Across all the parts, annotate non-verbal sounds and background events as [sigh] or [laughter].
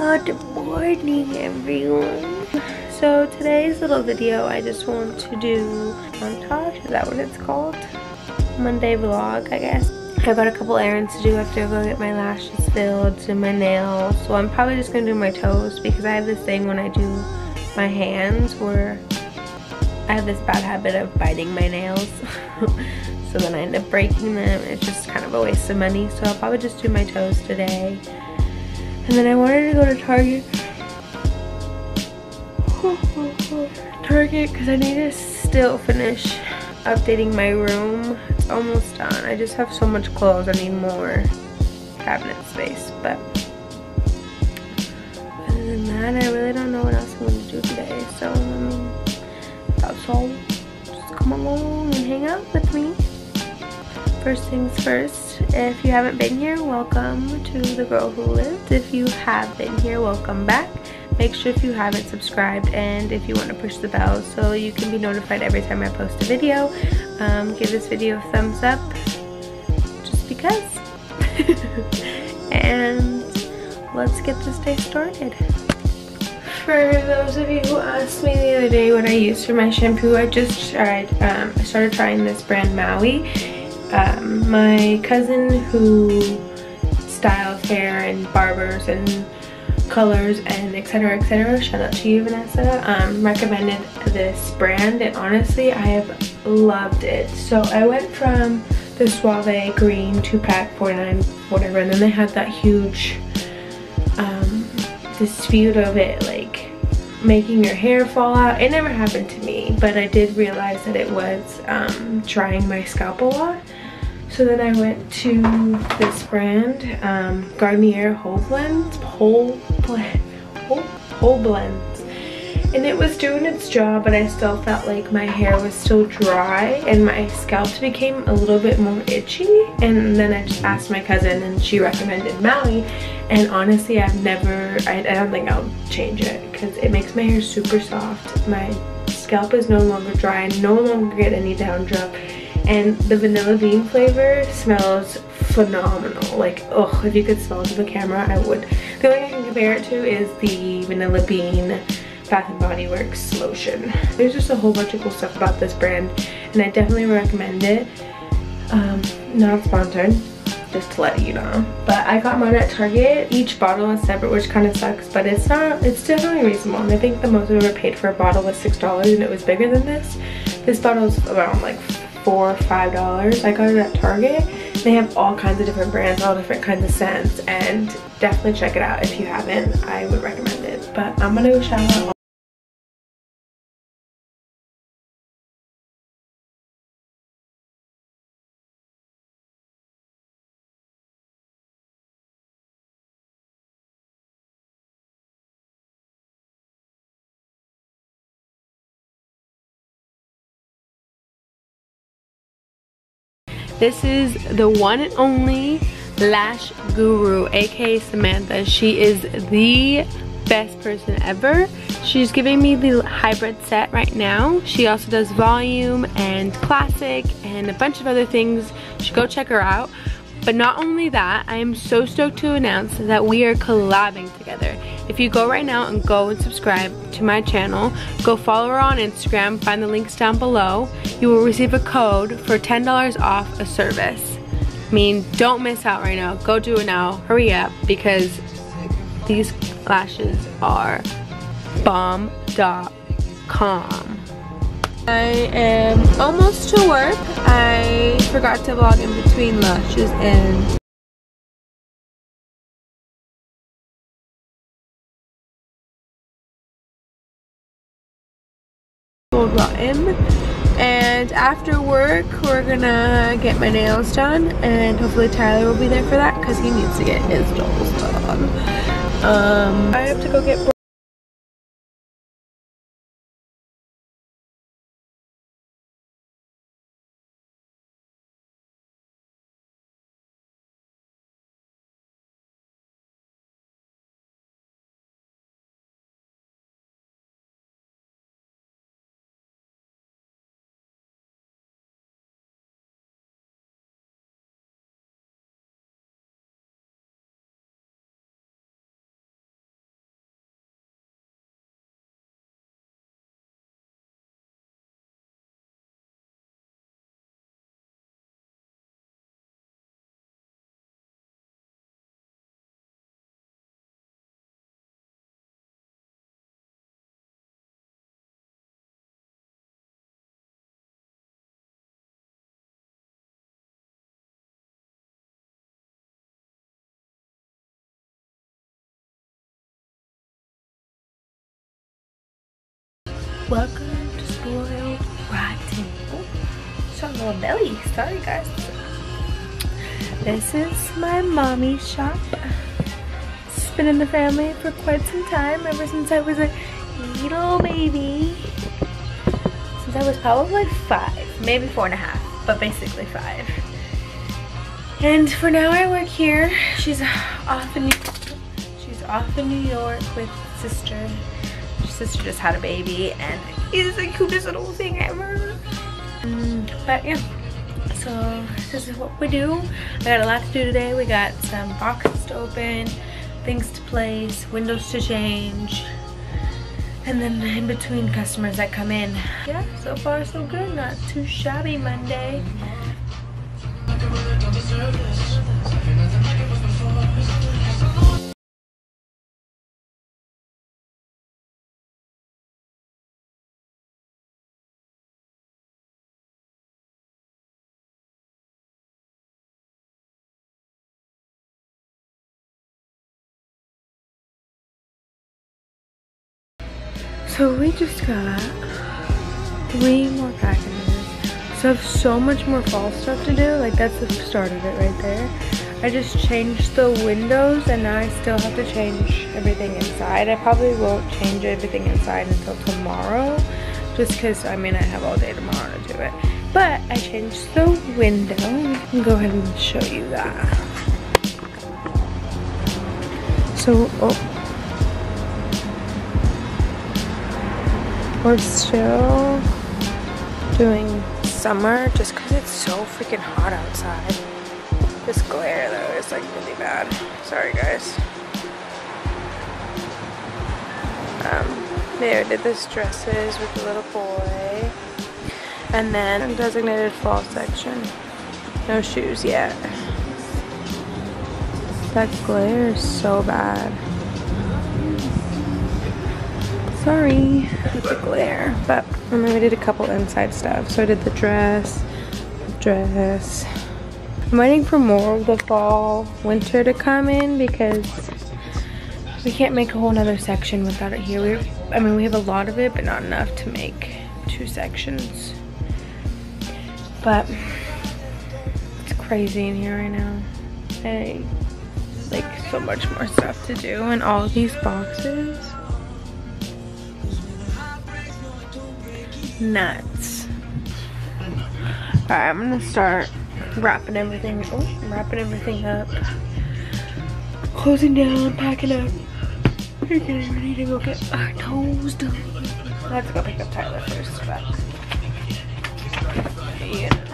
Good morning everyone. So today's little video I just want to do montage, is that what it's called? Monday vlog I guess. I've got a couple errands to do after I go get my lashes filled, do my nails. So I'm probably just gonna do my toes because I have this thing when I do my hands where I have this bad habit of biting my nails. [laughs] so then I end up breaking them. It's just kind of a waste of money. So I'll probably just do my toes today. And then I wanted to go to Target. [laughs] Target because I need to still finish updating my room. It's almost done. I just have so much clothes. I need more cabinet space. But other than that, I really don't know what else I'm going to do today. So, that's all. Just come along and hang out with me. First things first, if you haven't been here, welcome to The Girl Who Lived. If you have been here, welcome back. Make sure if you haven't subscribed and if you want to push the bell so you can be notified every time I post a video. Um, give this video a thumbs up just because. [laughs] and let's get this day started. For those of you who asked me the other day what I use for my shampoo, I just tried, um, I started trying this brand Maui. Um, my cousin who styles hair and barbers and colors and etc etc shout out to you Vanessa. Um, recommended this brand and honestly I have loved it. So I went from the Suave green 2 pack 49 whatever and then they had that huge um, dispute of it like making your hair fall out. It never happened to me but I did realize that it was um, drying my scalp a lot so then I went to this brand, um, Garnier Whole Blends, Whole Blend, Whole, Whole Blends. And it was doing its job, but I still felt like my hair was still dry and my scalp became a little bit more itchy. And then I just asked my cousin and she recommended Maui. And honestly, I've never, I, I don't think I'll change it because it makes my hair super soft. My scalp is no longer dry, I no longer get any dandruff and the vanilla bean flavor smells phenomenal. Like oh if you could smell it to the camera I would. The only thing I can compare it to is the vanilla bean Bath and Body Works lotion. There's just a whole bunch of cool stuff about this brand and I definitely recommend it. Um, not sponsored just to let you know. But I got mine at Target. Each bottle is separate which kind of sucks but it's not it's definitely reasonable. And I think the most I've ever paid for a bottle was six dollars and it was bigger than this. This bottle is around like four five dollars. I got it at target. They have all kinds of different brands all different kinds of scents and definitely check it out if you haven't. I would recommend it. But i'm gonna go shower This is the one and only Lash Guru, aka Samantha. She is the best person ever. She's giving me the hybrid set right now. She also does volume and classic and a bunch of other things. You should go check her out. But not only that, I am so stoked to announce that we are collabing together. If you go right now and go and subscribe to my channel, go follow her on Instagram, find the links down below, you will receive a code for $10 off a service. I mean, don't miss out right now. Go do it now. Hurry up because these lashes are bomb.com. I am almost to work. I forgot to vlog in between lashes and rotten. And after work we're gonna get my nails done and hopefully Tyler will be there for that because he needs to get his nails done. Um I have to go get Welcome to Spoiled Rotten. Oh, shot a little belly. Sorry, guys. This is my mommy's shop. It's been in the family for quite some time, ever since I was a little baby. Since I was probably five, maybe four and a half, but basically five. And for now I work here. She's off in New she's off in New York with sister. Sister just had a baby and he's the cutest little thing ever. Mm, but yeah, so this is what we do. I got a lot to do today. We got some boxes to open, things to place, windows to change, and then in between customers that come in. Yeah, so far so good. Not too shabby Monday. So we just got three more packages. So I have so much more fall stuff to do. Like that's the start of it right there. I just changed the windows and now I still have to change everything inside. I probably won't change everything inside until tomorrow. Just because, I mean, I have all day tomorrow to do it. But I changed the window. I can go ahead and show you that. So, oh, We're still doing summer just because it's so freaking hot outside. This glare though is like really bad. Sorry guys. Um, there, did this dresses with the little boy. And then designated fall section. No shoes yet. That glare is so bad. Sorry with the glare, but and then we did a couple inside stuff. So I did the dress, dress. I'm waiting for more of the fall, winter to come in because we can't make a whole nother section without it here. We, I mean, we have a lot of it, but not enough to make two sections. But it's crazy in here right now. I like so much more stuff to do and all these boxes. Nuts. Alright, I'm gonna start wrapping everything, oh, wrapping everything up. Closing down, packing up. We're getting ready to go get our toes done. I have to go pick up Tyler first, but yeah.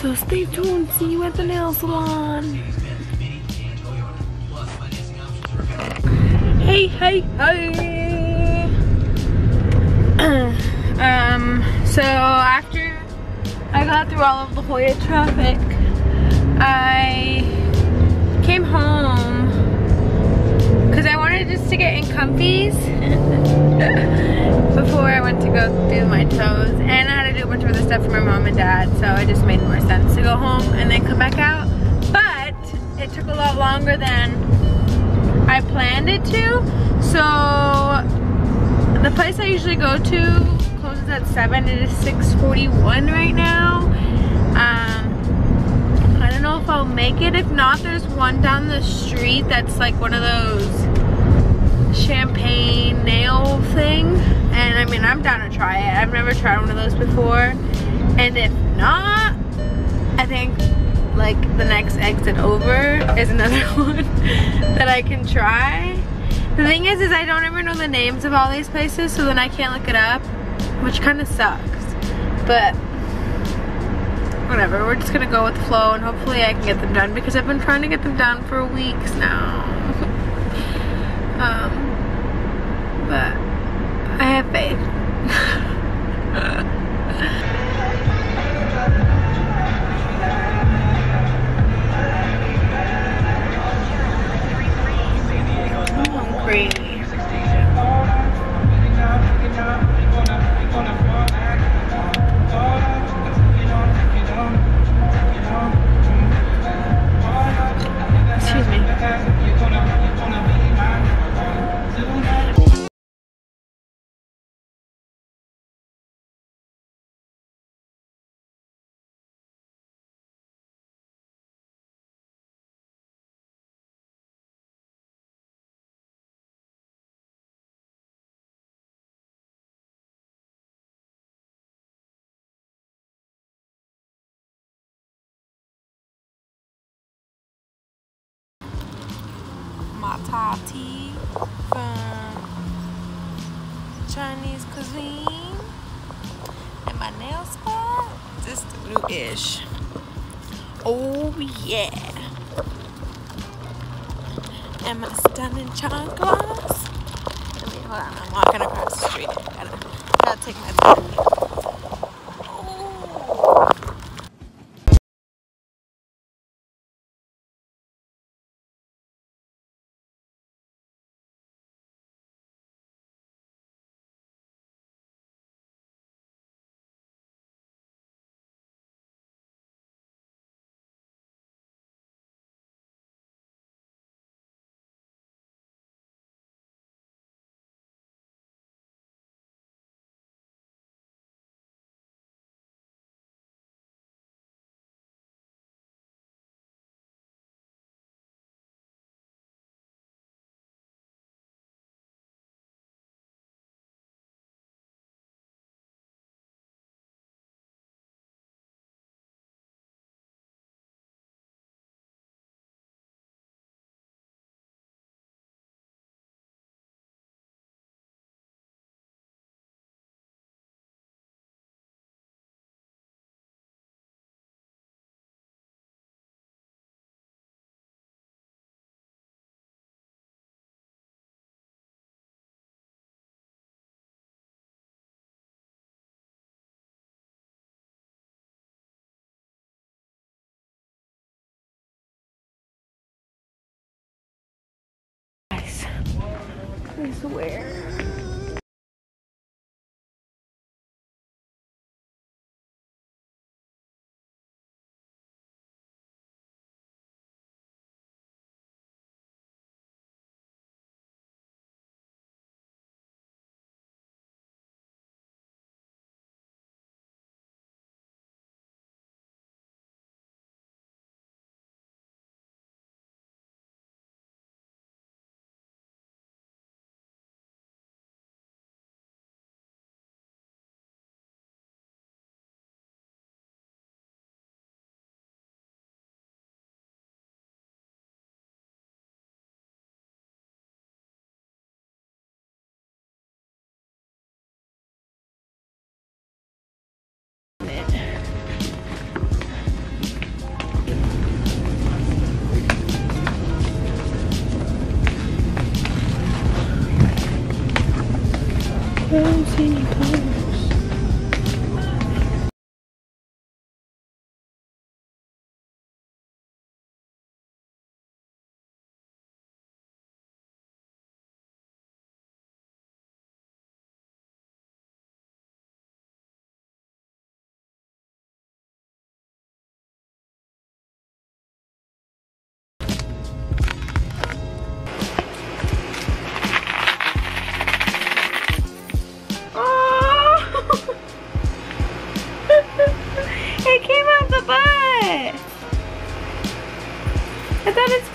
So stay tuned, see you at the nail salon. Hey, hey, hey. [clears throat] um, so after I got through all of La Jolla traffic, I came home because I wanted just to get in comfies [laughs] before I went to go do my toes. And I had to do a bunch of other stuff for my mom and dad, so it just made more sense to go home and then come back out. But it took a lot longer than I planned it to. So the place I usually go to closes at 7. It is 6.41 right now. Um, I don't know if I'll make it. If not, there's one down the street that's like one of those champagne nail thing. And I mean, I'm down to try it. I've never tried one of those before. And if not, I think like the next exit over is another [laughs] one that I can try. The thing is, is I don't ever know the names of all these places, so then I can't look it up, which kind of sucks. But whatever, we're just gonna go with the flow and hopefully I can get them done because I've been trying to get them done for weeks now. Thai tea from Chinese cuisine. And my nail spot, just new-ish. Oh yeah. And my stunning chanclas. Let me hold on, I'm walking across the street. Gotta, gotta take my time. I swear. I thought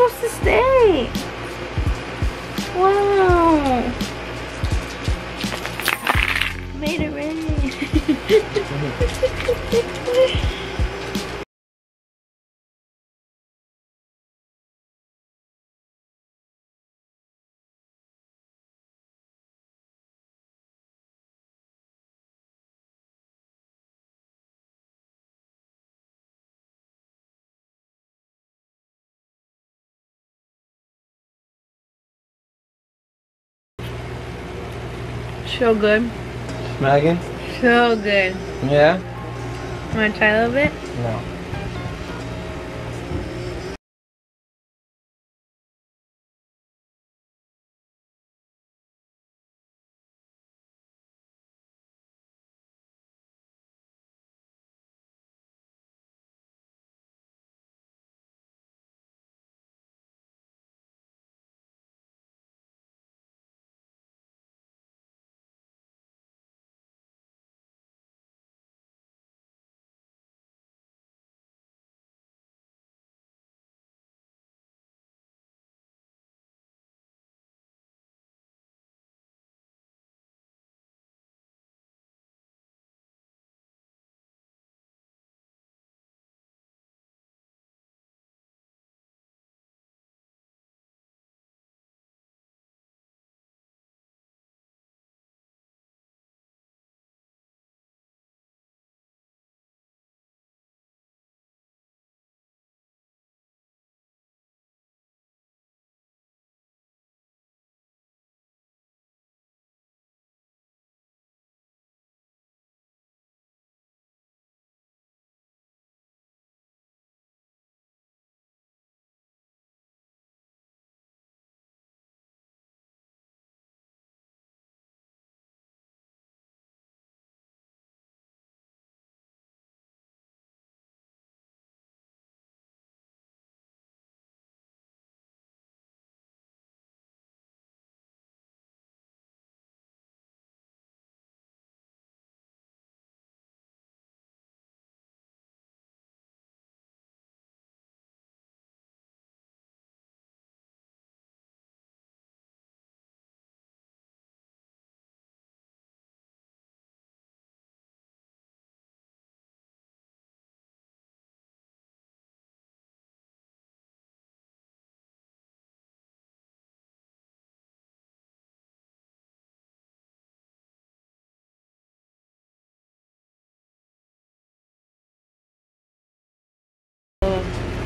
supposed to stay. Wow. Made it rain. [laughs] So good. Megan? So good. Yeah? Want to try a little bit? No.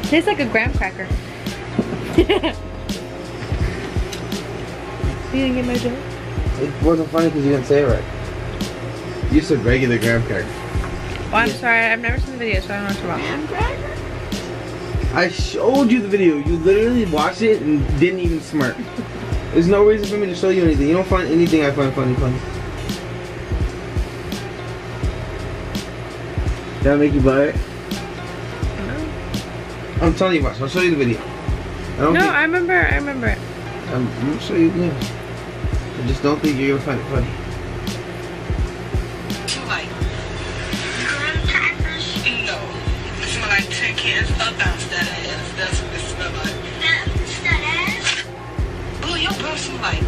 Tastes like a graham cracker. [laughs] you didn't get my joke? It wasn't funny because you didn't say it right. You said regular graham cracker. Oh, I'm sorry. I've never seen the video, so I don't know what you're about. I showed you the video. You literally watched it and didn't even smirk. [laughs] There's no reason for me to show you anything. You don't find anything I find funny funny. Did that make you buy it? I'm telling you what, I'll show you the video. I don't No, think, I remember. I remember it. I'm, I'm gonna show you again. I just don't think you're gonna find it funny. like graham crackers? No. It smell like tin cans up downstairs ass. That's what it smell like. Downstairs? Oh, your breath smell like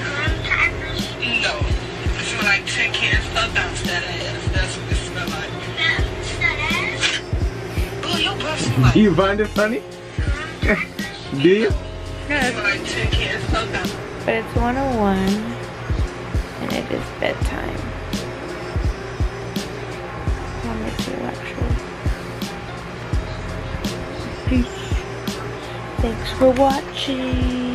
Graham crackers? no. It smell like tin cans up downstairs ass. You find it funny? [laughs] Do you? Down. but it's 101 and it is bedtime. I'll actually. Peace. Thanks for watching.